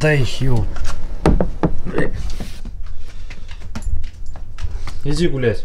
Да и хил. Иди гулять.